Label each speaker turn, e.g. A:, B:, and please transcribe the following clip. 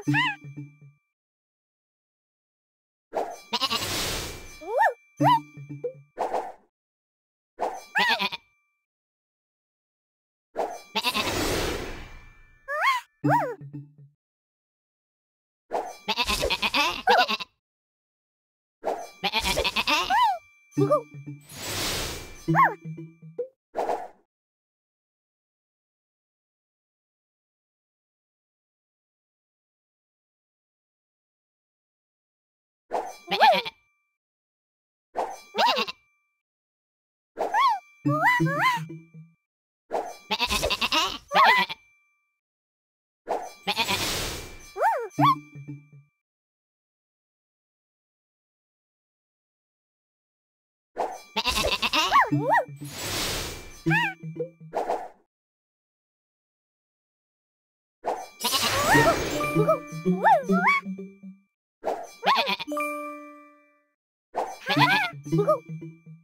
A: Woohoo! Woo! Woohoo!